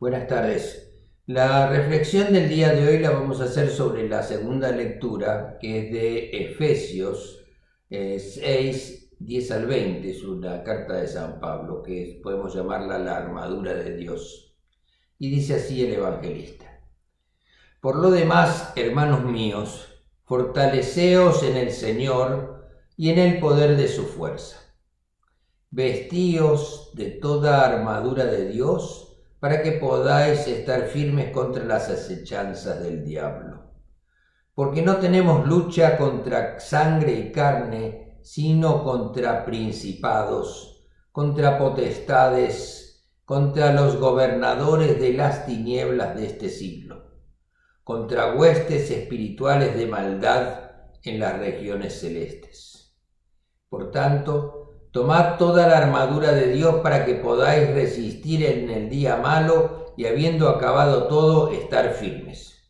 Buenas tardes. La reflexión del día de hoy la vamos a hacer sobre la segunda lectura, que es de Efesios 6, 10 al 20. Es una carta de San Pablo, que podemos llamarla la armadura de Dios. Y dice así el evangelista. Por lo demás, hermanos míos, fortaleceos en el Señor y en el poder de su fuerza. Vestíos de toda armadura de Dios para que podáis estar firmes contra las acechanzas del diablo. Porque no tenemos lucha contra sangre y carne, sino contra principados, contra potestades, contra los gobernadores de las tinieblas de este siglo contra huestes espirituales de maldad en las regiones celestes. Por tanto, tomad toda la armadura de Dios para que podáis resistir en el día malo y habiendo acabado todo, estar firmes.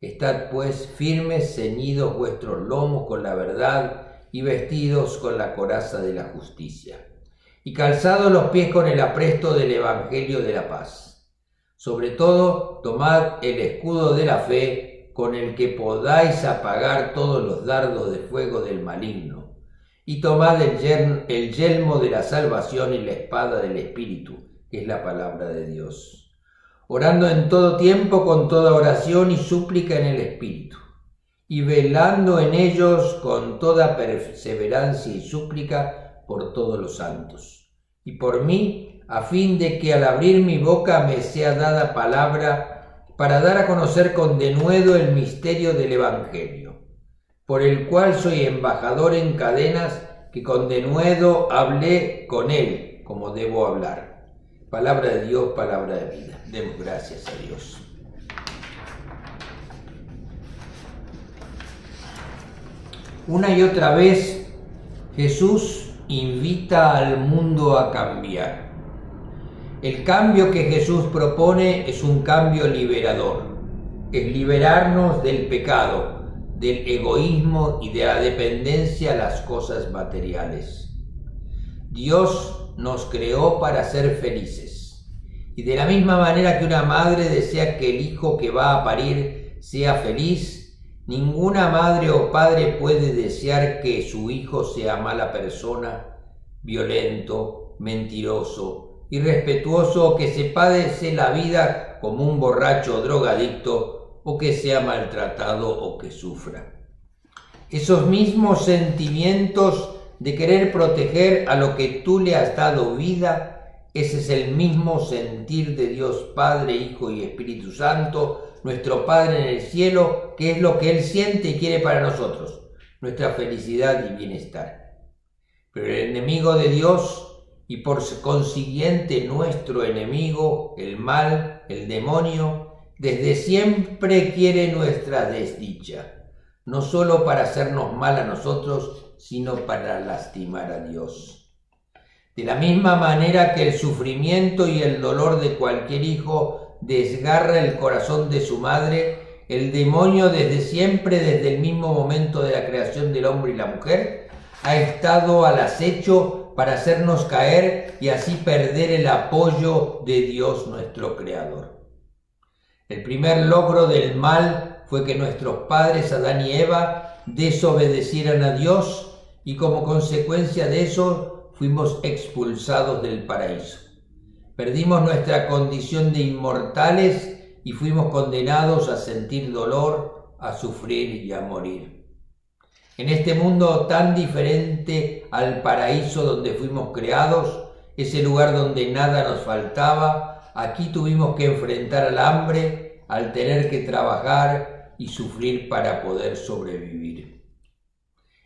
Estad pues firmes, ceñidos vuestros lomos con la verdad y vestidos con la coraza de la justicia, y calzados los pies con el apresto del Evangelio de la paz sobre todo, tomad el escudo de la fe con el que podáis apagar todos los dardos de fuego del maligno. Y tomad el, el yelmo de la salvación y la espada del Espíritu, que es la palabra de Dios. Orando en todo tiempo con toda oración y súplica en el Espíritu. Y velando en ellos con toda perseverancia y súplica por todos los santos. Y por mí, a fin de que al abrir mi boca me sea dada palabra para dar a conocer con denuedo el misterio del Evangelio, por el cual soy embajador en cadenas, que con denuedo hablé con él como debo hablar. Palabra de Dios, palabra de vida. Demos gracias a Dios. Una y otra vez Jesús invita al mundo a cambiar. El cambio que Jesús propone es un cambio liberador. Es liberarnos del pecado, del egoísmo y de la dependencia a las cosas materiales. Dios nos creó para ser felices. Y de la misma manera que una madre desea que el hijo que va a parir sea feliz, ninguna madre o padre puede desear que su hijo sea mala persona, violento, mentiroso, irrespetuoso o que se padece la vida como un borracho o drogadicto o que sea maltratado o que sufra. Esos mismos sentimientos de querer proteger a lo que tú le has dado vida, ese es el mismo sentir de Dios Padre, Hijo y Espíritu Santo, nuestro Padre en el cielo, que es lo que Él siente y quiere para nosotros, nuestra felicidad y bienestar. Pero el enemigo de Dios y por consiguiente nuestro enemigo, el mal, el demonio, desde siempre quiere nuestra desdicha, no solo para hacernos mal a nosotros, sino para lastimar a Dios. De la misma manera que el sufrimiento y el dolor de cualquier hijo desgarra el corazón de su madre, el demonio desde siempre, desde el mismo momento de la creación del hombre y la mujer, ha estado al acecho para hacernos caer y así perder el apoyo de Dios nuestro Creador. El primer logro del mal fue que nuestros padres Adán y Eva desobedecieran a Dios y como consecuencia de eso fuimos expulsados del paraíso. Perdimos nuestra condición de inmortales y fuimos condenados a sentir dolor, a sufrir y a morir. En este mundo tan diferente al paraíso donde fuimos creados, ese lugar donde nada nos faltaba, aquí tuvimos que enfrentar al hambre, al tener que trabajar y sufrir para poder sobrevivir.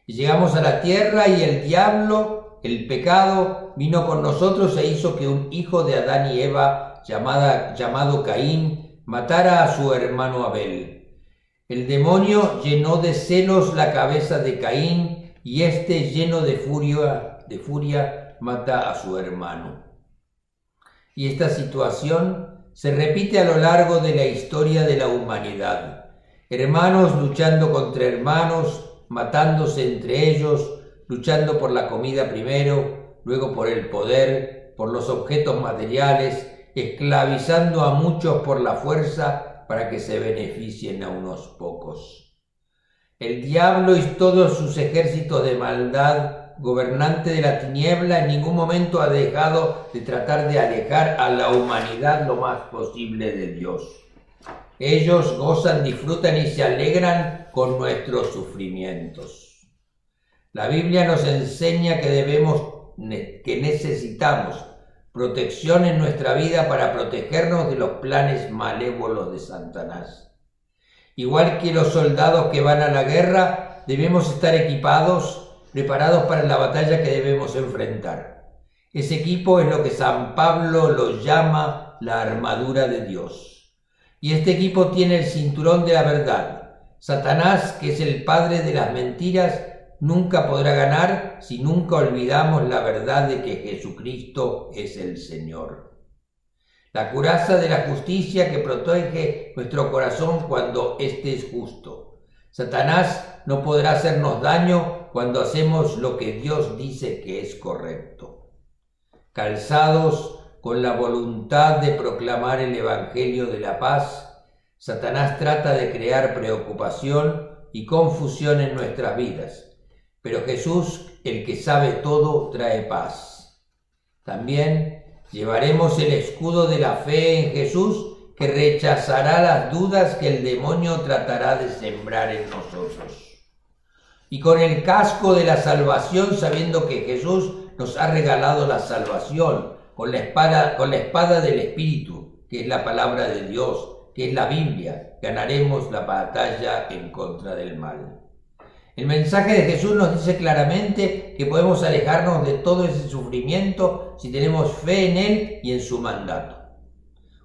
Llegamos a la tierra y el diablo, el pecado, vino con nosotros e hizo que un hijo de Adán y Eva, llamada, llamado Caín, matara a su hermano Abel. El demonio llenó de celos la cabeza de Caín y éste lleno de furia, de furia mata a su hermano. Y esta situación se repite a lo largo de la historia de la humanidad. Hermanos luchando contra hermanos, matándose entre ellos, luchando por la comida primero, luego por el poder, por los objetos materiales, esclavizando a muchos por la fuerza para que se beneficien a unos pocos. El diablo y todos sus ejércitos de maldad, gobernante de la tiniebla, en ningún momento ha dejado de tratar de alejar a la humanidad lo más posible de Dios. Ellos gozan, disfrutan y se alegran con nuestros sufrimientos. La Biblia nos enseña que debemos, que necesitamos protección en nuestra vida para protegernos de los planes malévolos de Satanás. Igual que los soldados que van a la guerra, debemos estar equipados, preparados para la batalla que debemos enfrentar. Ese equipo es lo que San Pablo lo llama la armadura de Dios. Y este equipo tiene el cinturón de la verdad. Satanás, que es el padre de las mentiras, nunca podrá ganar si nunca olvidamos la verdad de que Jesucristo es el Señor. La curaza de la justicia que protege nuestro corazón cuando éste es justo. Satanás no podrá hacernos daño cuando hacemos lo que Dios dice que es correcto. Calzados con la voluntad de proclamar el Evangelio de la paz, Satanás trata de crear preocupación y confusión en nuestras vidas. Pero Jesús, el que sabe todo, trae paz. También llevaremos el escudo de la fe en Jesús, que rechazará las dudas que el demonio tratará de sembrar en nosotros. Y con el casco de la salvación, sabiendo que Jesús nos ha regalado la salvación, con la espada, con la espada del Espíritu, que es la palabra de Dios, que es la Biblia, ganaremos la batalla en contra del mal. El mensaje de Jesús nos dice claramente que podemos alejarnos de todo ese sufrimiento si tenemos fe en Él y en su mandato.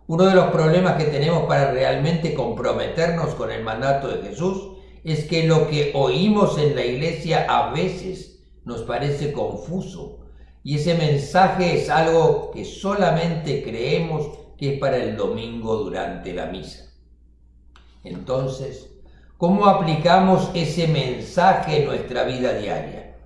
Uno de los problemas que tenemos para realmente comprometernos con el mandato de Jesús es que lo que oímos en la iglesia a veces nos parece confuso y ese mensaje es algo que solamente creemos que es para el domingo durante la misa. Entonces, ¿cómo aplicamos ese mensaje en nuestra vida diaria?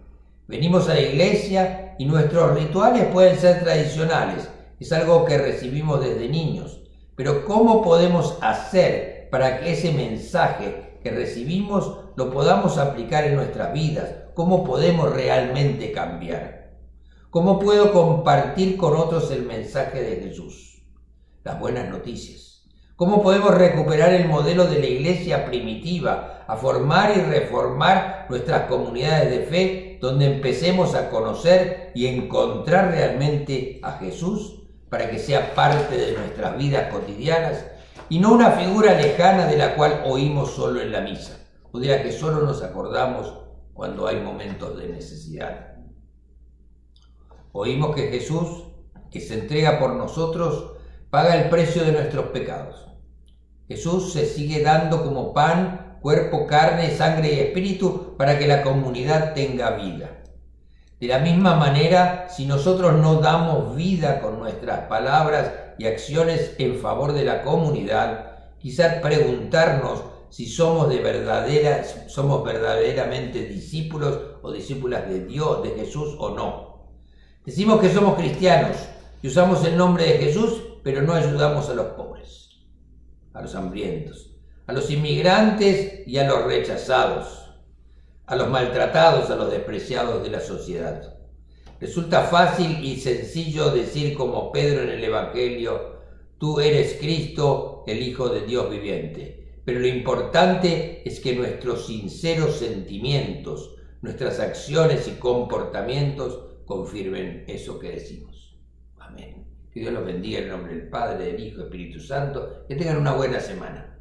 Venimos a la iglesia y nuestros rituales pueden ser tradicionales, es algo que recibimos desde niños, pero ¿cómo podemos hacer para que ese mensaje que recibimos lo podamos aplicar en nuestras vidas? ¿Cómo podemos realmente cambiar? ¿Cómo puedo compartir con otros el mensaje de Jesús? Las buenas noticias. ¿Cómo podemos recuperar el modelo de la iglesia primitiva, a formar y reformar nuestras comunidades de fe, donde empecemos a conocer y encontrar realmente a Jesús para que sea parte de nuestras vidas cotidianas y no una figura lejana de la cual oímos solo en la misa, o de la que solo nos acordamos cuando hay momentos de necesidad? Oímos que Jesús, que se entrega por nosotros, paga el precio de nuestros pecados. Jesús se sigue dando como pan, cuerpo, carne, sangre y espíritu para que la comunidad tenga vida. De la misma manera, si nosotros no damos vida con nuestras palabras y acciones en favor de la comunidad, quizás preguntarnos si somos de verdaderas, somos verdaderamente discípulos o discípulas de Dios, de Jesús o no. Decimos que somos cristianos y usamos el nombre de Jesús, pero no ayudamos a los pobres, a los hambrientos, a los inmigrantes y a los rechazados, a los maltratados, a los despreciados de la sociedad. Resulta fácil y sencillo decir como Pedro en el Evangelio, tú eres Cristo, el Hijo de Dios viviente. Pero lo importante es que nuestros sinceros sentimientos, nuestras acciones y comportamientos confirmen eso que decimos. Amén. Que Dios los bendiga en nombre del Padre, del Hijo y Espíritu Santo. Que tengan una buena semana.